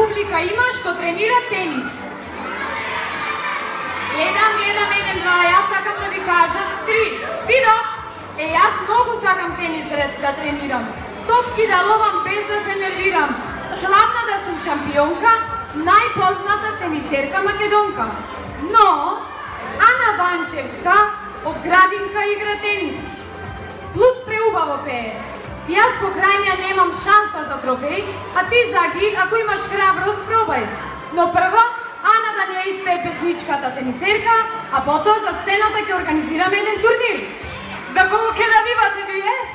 публика има што тренира тенис. Едам, едам, едам, два, јас сакам да ви кажам, три, видо, е, јас многу сакам тенис да, да тренирам. Топки да ловам без да се нервирам. Славна да сум шампионка, најпозната тенисерка македонка. Но, Ана Ванчевска од градинка игра тенис. Плут преубаво пее. Јас по не немам шанса за трофеј, а ти Заги, ако имаш храброст, пробај. Но прво, Ана да не испее песничката тенисерка, а потоа за сцената ќе организираме еден турнир. За кого ќе навивате вие?